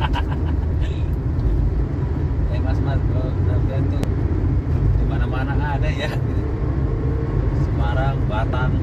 ya mas mas kalau pendakian tuh di mana mana ada ya. Semarang Batam.